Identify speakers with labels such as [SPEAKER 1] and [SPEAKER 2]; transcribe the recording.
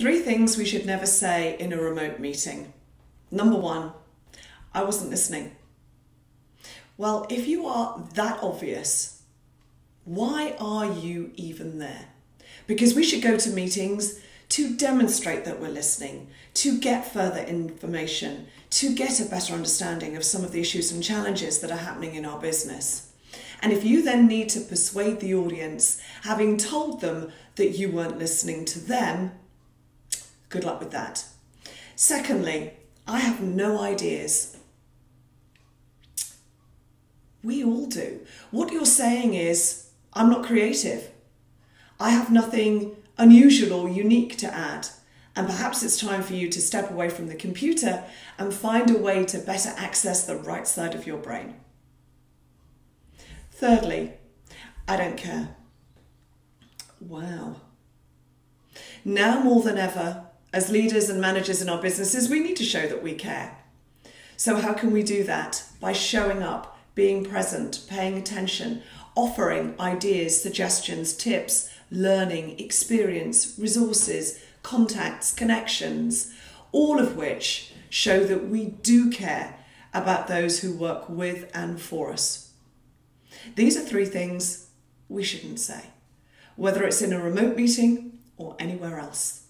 [SPEAKER 1] Three things we should never say in a remote meeting. Number one, I wasn't listening. Well, if you are that obvious, why are you even there? Because we should go to meetings to demonstrate that we're listening, to get further information, to get a better understanding of some of the issues and challenges that are happening in our business. And if you then need to persuade the audience, having told them that you weren't listening to them, Good luck with that. Secondly, I have no ideas. We all do. What you're saying is, I'm not creative. I have nothing unusual or unique to add. And perhaps it's time for you to step away from the computer and find a way to better access the right side of your brain. Thirdly, I don't care. Wow. Now more than ever, as leaders and managers in our businesses, we need to show that we care. So, how can we do that? By showing up, being present, paying attention, offering ideas, suggestions, tips, learning, experience, resources, contacts, connections, all of which show that we do care about those who work with and for us. These are three things we shouldn't say, whether it's in a remote meeting or anywhere else.